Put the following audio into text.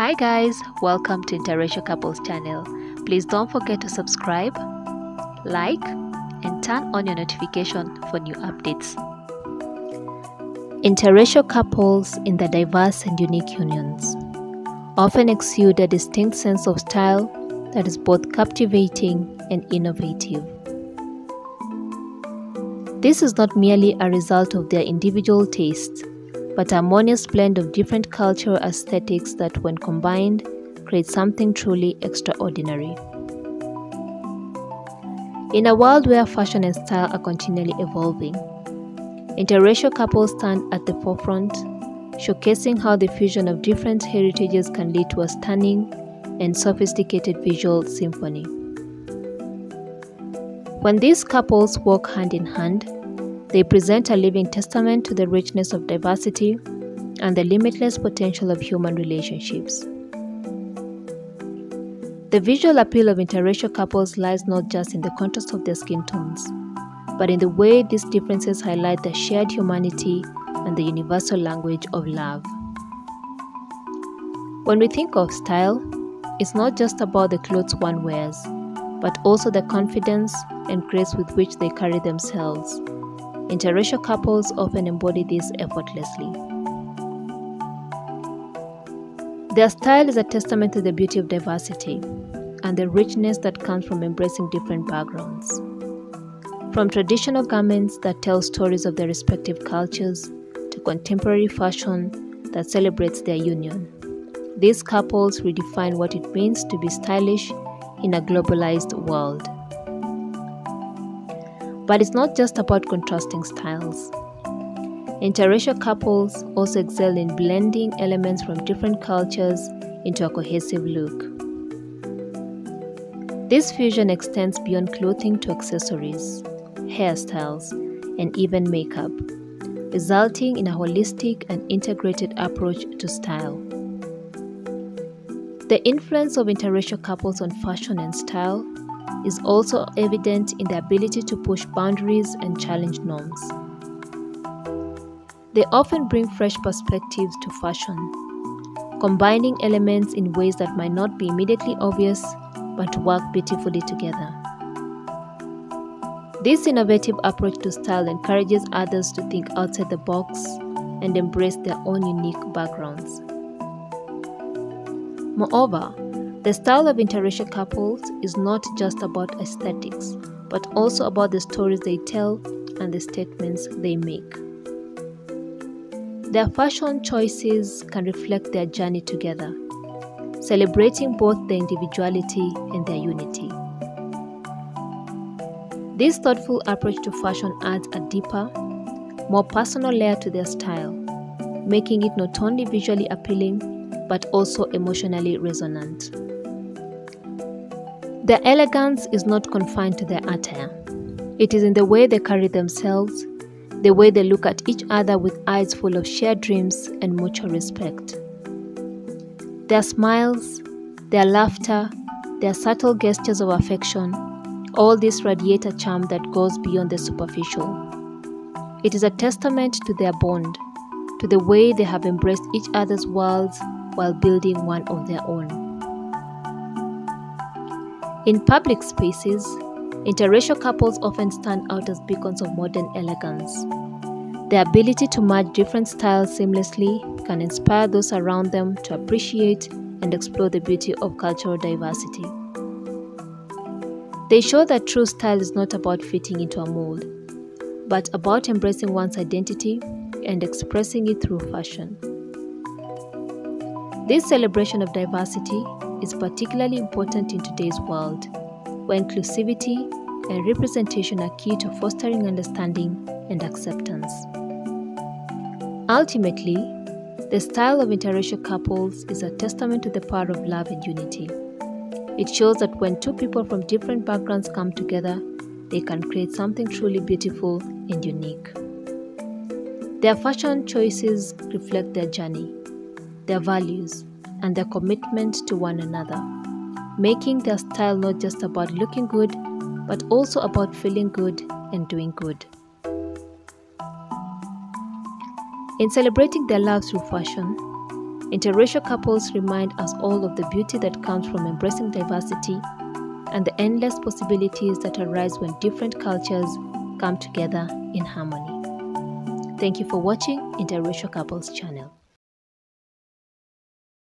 Hi guys, welcome to Interracial Couples channel. Please don't forget to subscribe, like, and turn on your notification for new updates. Interracial couples in their diverse and unique unions often exude a distinct sense of style that is both captivating and innovative. This is not merely a result of their individual tastes, but harmonious blend of different cultural aesthetics that, when combined, create something truly extraordinary. In a world where fashion and style are continually evolving, interracial couples stand at the forefront, showcasing how the fusion of different heritages can lead to a stunning and sophisticated visual symphony. When these couples walk hand in hand, they present a living testament to the richness of diversity and the limitless potential of human relationships. The visual appeal of interracial couples lies not just in the contrast of their skin tones, but in the way these differences highlight the shared humanity and the universal language of love. When we think of style, it's not just about the clothes one wears, but also the confidence and grace with which they carry themselves. Interracial couples often embody this effortlessly. Their style is a testament to the beauty of diversity and the richness that comes from embracing different backgrounds. From traditional garments that tell stories of their respective cultures to contemporary fashion that celebrates their union, these couples redefine what it means to be stylish in a globalized world. But it's not just about contrasting styles. Interracial couples also excel in blending elements from different cultures into a cohesive look. This fusion extends beyond clothing to accessories, hairstyles, and even makeup, resulting in a holistic and integrated approach to style. The influence of interracial couples on fashion and style is also evident in their ability to push boundaries and challenge norms. They often bring fresh perspectives to fashion, combining elements in ways that might not be immediately obvious but work beautifully together. This innovative approach to style encourages others to think outside the box and embrace their own unique backgrounds. Moreover, the style of interracial couples is not just about aesthetics, but also about the stories they tell and the statements they make. Their fashion choices can reflect their journey together, celebrating both their individuality and their unity. This thoughtful approach to fashion adds a deeper, more personal layer to their style, making it not only visually appealing but also emotionally resonant. Their elegance is not confined to their attire. It is in the way they carry themselves, the way they look at each other with eyes full of shared dreams and mutual respect. Their smiles, their laughter, their subtle gestures of affection, all this radiate a charm that goes beyond the superficial. It is a testament to their bond, to the way they have embraced each other's worlds while building one of their own. In public spaces, interracial couples often stand out as beacons of modern elegance. Their ability to match different styles seamlessly can inspire those around them to appreciate and explore the beauty of cultural diversity. They show that true style is not about fitting into a mold, but about embracing one's identity and expressing it through fashion. This celebration of diversity is particularly important in today's world, where inclusivity and representation are key to fostering understanding and acceptance. Ultimately, the style of interracial couples is a testament to the power of love and unity. It shows that when two people from different backgrounds come together, they can create something truly beautiful and unique. Their fashion choices reflect their journey, their values, and their commitment to one another, making their style not just about looking good, but also about feeling good and doing good. In celebrating their love through fashion, Interracial couples remind us all of the beauty that comes from embracing diversity and the endless possibilities that arise when different cultures come together in harmony. Thank you for watching Interracial Couples channel.